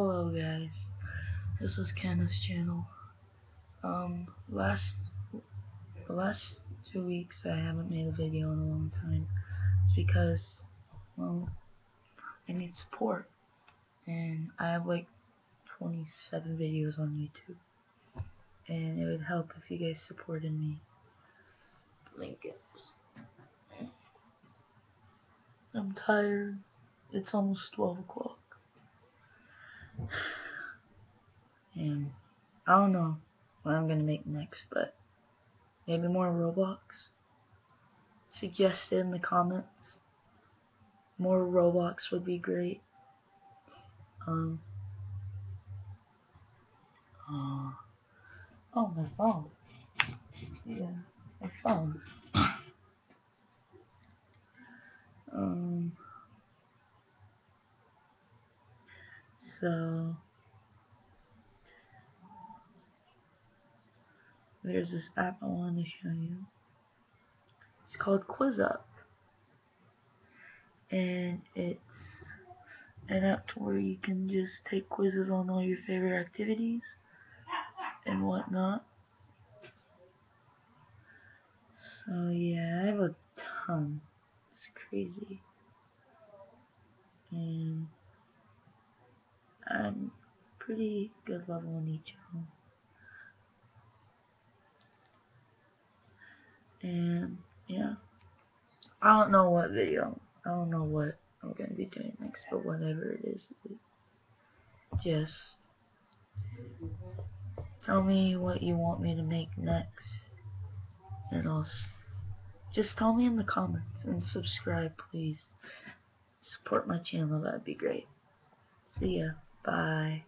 Hello guys, this is Kenneth's channel. Um, last, the last two weeks I haven't made a video in a long time. It's because, well, I need support. And I have like 27 videos on YouTube. And it would help if you guys supported me. Link it. I'm tired. It's almost 12 o'clock. And I don't know what I'm gonna make next, but maybe more Roblox. Suggest it in the comments. More Roblox would be great. Um. Uh, oh, my phone. Yeah, my phone. Um. So. There's this app I want to show you. It's called QuizUp. And it's an app to where you can just take quizzes on all your favorite activities and whatnot. So yeah, I have a ton. It's crazy. And I'm pretty good level in each of them. And yeah, I don't know what video, I don't know what I'm gonna be doing next, but whatever it is, just tell me what you want me to make next, and I'll just tell me in the comments and subscribe, please. Support my channel, that'd be great. See ya. Bye.